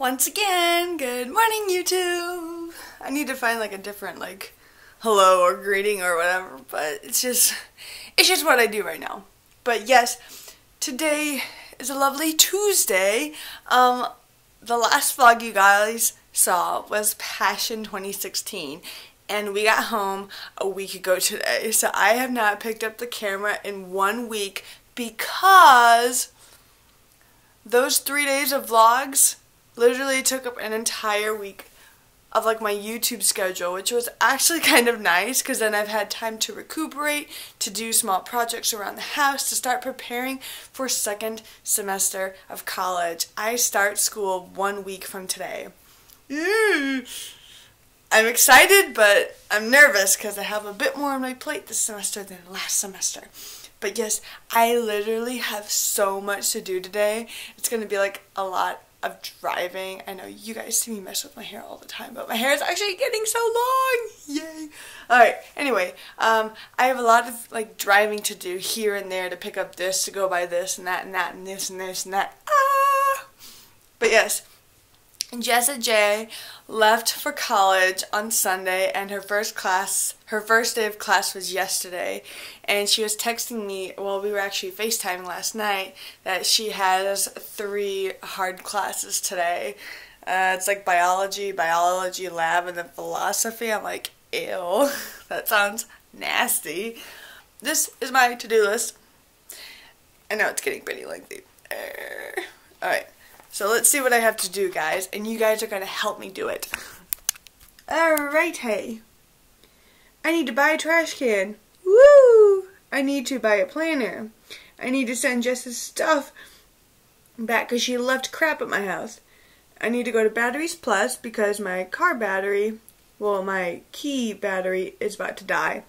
Once again, good morning YouTube! I need to find like a different like hello or greeting or whatever, but it's just, it's just what I do right now. But yes, today is a lovely Tuesday. Um, the last vlog you guys saw was Passion 2016 and we got home a week ago today. So I have not picked up the camera in one week because those three days of vlogs literally took up an entire week of like my YouTube schedule, which was actually kind of nice because then I've had time to recuperate, to do small projects around the house, to start preparing for second semester of college. I start school one week from today. I'm excited, but I'm nervous because I have a bit more on my plate this semester than last semester. But yes, I literally have so much to do today. It's going to be like a lot of driving. I know you guys see me mess with my hair all the time, but my hair is actually getting so long. Yay. Alright, anyway, um, I have a lot of like driving to do here and there to pick up this, to go buy this and that and that and this and this and that. Ah! But yes, Jessa J left for college on Sunday and her first class, her first day of class was yesterday and she was texting me, well we were actually FaceTiming last night, that she has three hard classes today. Uh, it's like biology, biology lab, and then philosophy. I'm like, ew, that sounds nasty. This is my to-do list. I know it's getting pretty lengthy. Alright. So let's see what I have to do, guys, and you guys are going to help me do it. Alright, hey. I need to buy a trash can. Woo! I need to buy a planner. I need to send Jess's stuff back because she left crap at my house. I need to go to Batteries Plus because my car battery, well, my key battery is about to die.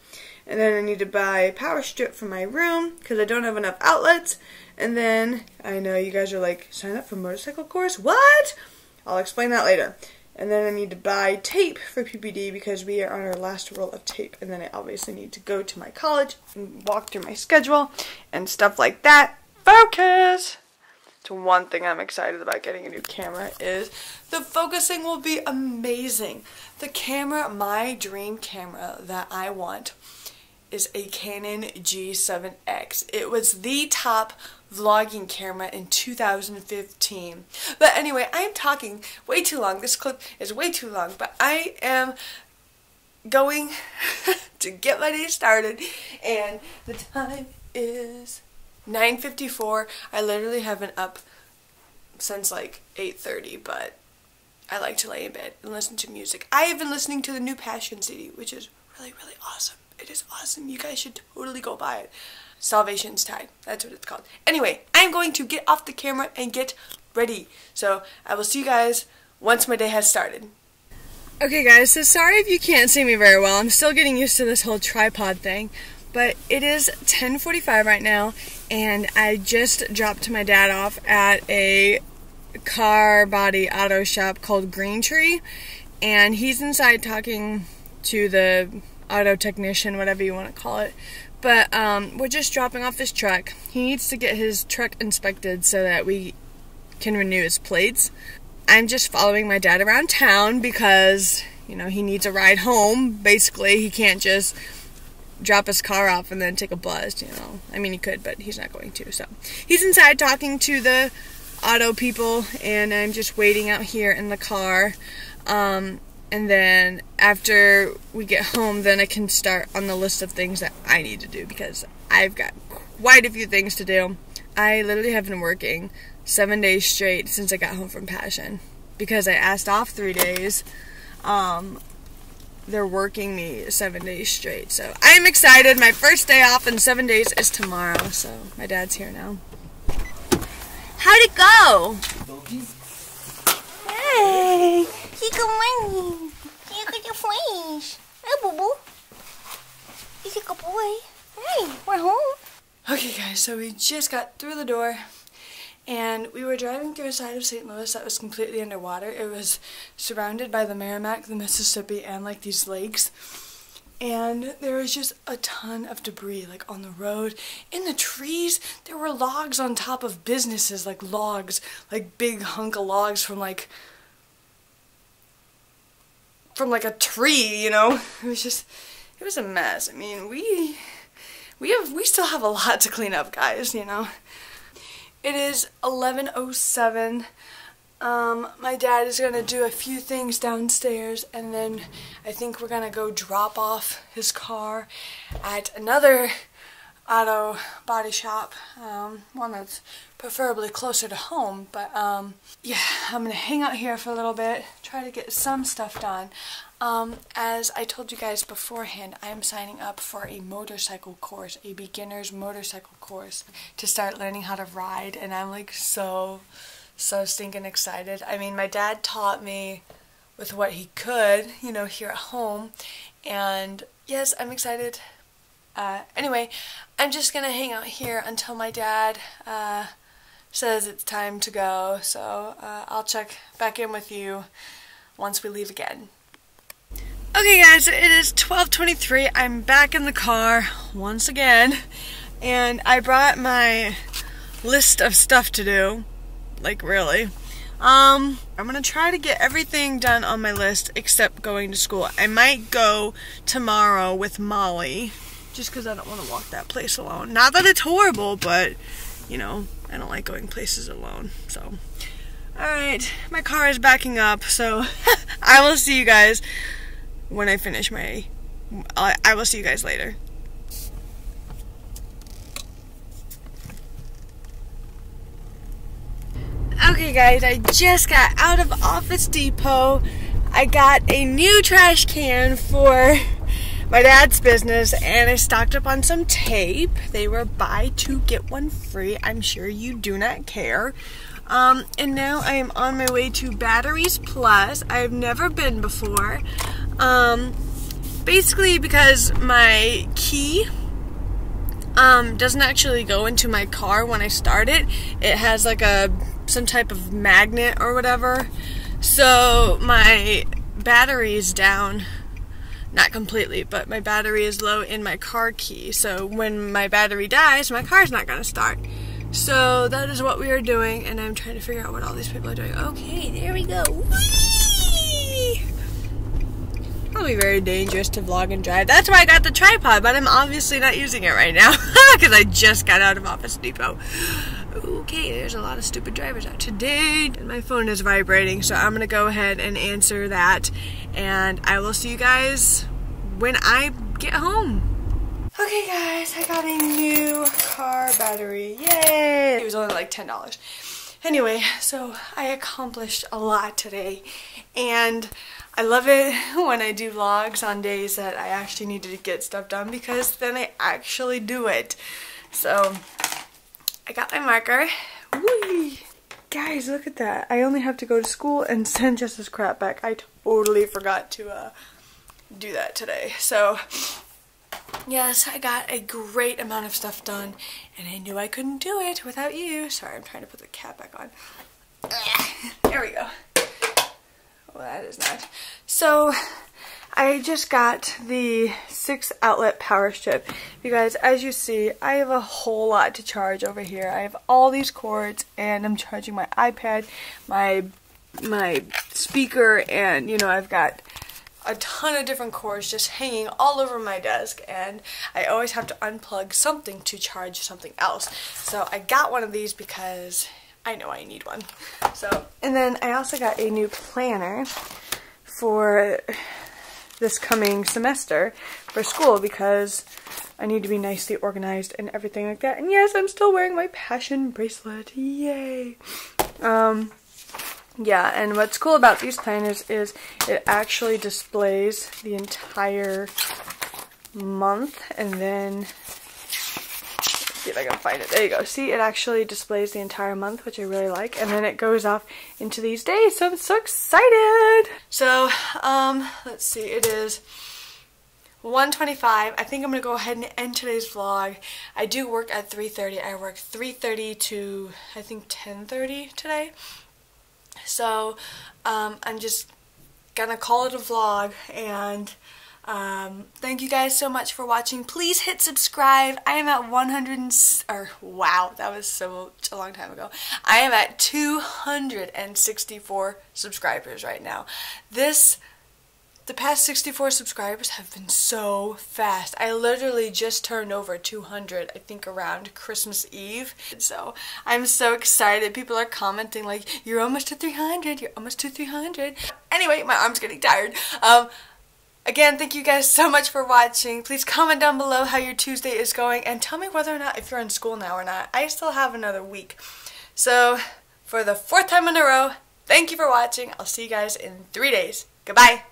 And then I need to buy a power strip for my room because I don't have enough outlets. And then I know you guys are like, sign up for motorcycle course? What? I'll explain that later. And then I need to buy tape for PPD because we are on our last roll of tape. And then I obviously need to go to my college and walk through my schedule and stuff like that. Focus! So one thing I'm excited about getting a new camera is the focusing will be amazing. The camera, my dream camera that I want is a Canon G7X. It was the top vlogging camera in 2015. But anyway, I am talking way too long. This clip is way too long, but I am going to get my day started and the time is 9.54. I literally have been up since like 8.30, but I like to lay in bed and listen to music. I have been listening to the new Passion CD, which is really, really awesome. It is awesome. You guys should totally go buy it. Salvation's Tide. That's what it's called. Anyway, I'm going to get off the camera and get ready. So I will see you guys once my day has started. Okay guys, so sorry if you can't see me very well. I'm still getting used to this whole tripod thing. But it is 10.45 right now, and I just dropped my dad off at a car body auto shop called Green Tree, and he's inside talking to the auto technician, whatever you want to call it. But um, we're just dropping off his truck. He needs to get his truck inspected so that we can renew his plates. I'm just following my dad around town because, you know, he needs a ride home. Basically, he can't just drop his car off and then take a bus, you know. I mean, he could, but he's not going to. So he's inside talking to the auto people, and I'm just waiting out here in the car. Um, and then after we get home, then I can start on the list of things that I need to do because I've got quite a few things to do. I literally have been working seven days straight since I got home from Passion because I asked off three days. Um, they're working me seven days straight. So I'm excited. My first day off in seven days is tomorrow. So my dad's here now. How'd it go? Hey, morning. Look at your face. Hey, boo boo. He's a good boy. Hey, we're home. Okay, guys, so we just got through the door and we were driving through a side of St. Louis that was completely underwater. It was surrounded by the Meramec, the Mississippi, and like these lakes. And there was just a ton of debris, like on the road. In the trees, there were logs on top of businesses, like logs, like big hunk of logs from like from like a tree, you know? It was just, it was a mess. I mean, we, we have, we still have a lot to clean up, guys, you know? It is 11.07. Um, my dad is going to do a few things downstairs and then I think we're going to go drop off his car at another auto body shop, um, one that's preferably closer to home, but um, yeah, I'm going to hang out here for a little bit, try to get some stuff done. Um, as I told you guys beforehand, I am signing up for a motorcycle course, a beginner's motorcycle course to start learning how to ride and I'm like so so stinking excited. I mean, my dad taught me with what he could, you know, here at home. And yes, I'm excited. Uh, anyway, I'm just going to hang out here until my dad uh, says it's time to go. So uh, I'll check back in with you once we leave again. Okay guys, it is 12.23. I'm back in the car once again. And I brought my list of stuff to do like really. Um, I'm gonna try to get everything done on my list except going to school. I might go tomorrow with Molly, just because I don't want to walk that place alone. Not that it's horrible, but you know, I don't like going places alone. So, alright, my car is backing up, so I will see you guys when I finish my. I will see you guys later. Okay guys, I just got out of Office Depot. I got a new trash can for my dad's business and I stocked up on some tape. They were buy two get one free. I'm sure you do not care. Um, and now I am on my way to Batteries Plus. I've never been before. Um, basically because my key um, doesn't actually go into my car when I start it. It has like a some type of magnet or whatever. So my battery is down. Not completely, but my battery is low in my car key. So when my battery dies, my car's not to start. So that is what we are doing, and I'm trying to figure out what all these people are doing. Okay, there we go. Whee! Probably very dangerous to vlog and drive. That's why I got the tripod, but I'm obviously not using it right now because I just got out of Office Depot. Okay, there's a lot of stupid drivers out today. And my phone is vibrating, so I'm gonna go ahead and answer that. And I will see you guys when I get home. Okay guys, I got a new car battery. Yay! It was only like $10. Anyway, so I accomplished a lot today. And I love it when I do vlogs on days that I actually need to get stuff done because then I actually do it. So I got my marker. Whee! Guys, look at that. I only have to go to school and send Jess's crap back. I totally forgot to uh, do that today. So, yes, I got a great amount of stuff done, and I knew I couldn't do it without you. Sorry, I'm trying to put the cap back on. There we go. Well, that is not. So, I just got the 6 outlet power strip. You guys, as you see, I have a whole lot to charge over here. I have all these cords and I'm charging my iPad, my my speaker, and you know, I've got a ton of different cords just hanging all over my desk and I always have to unplug something to charge something else. So I got one of these because I know I need one. So, and then I also got a new planner for this coming semester for school because I need to be nicely organized and everything like that. And yes, I'm still wearing my passion bracelet. Yay! Um, yeah, and what's cool about these planners is it actually displays the entire month and then see if I can find it. There you go. See, it actually displays the entire month, which I really like. And then it goes off into these days. So I'm so excited. So, um, let's see. It is 125. I think I'm going to go ahead and end today's vlog. I do work at 3.30. I work 3.30 to, I think, 10.30 today. So, um, I'm just gonna call it a vlog and um, thank you guys so much for watching. Please hit subscribe. I am at 100 or wow, that was so a long time ago. I am at 264 subscribers right now. This The past 64 subscribers have been so fast. I literally just turned over 200, I think around Christmas Eve. So I'm so excited. People are commenting like, you're almost to 300, you're almost to 300. Anyway, my arm's getting tired. Um, Again, thank you guys so much for watching. Please comment down below how your Tuesday is going and tell me whether or not if you're in school now or not. I still have another week. So, for the fourth time in a row, thank you for watching. I'll see you guys in three days. Goodbye.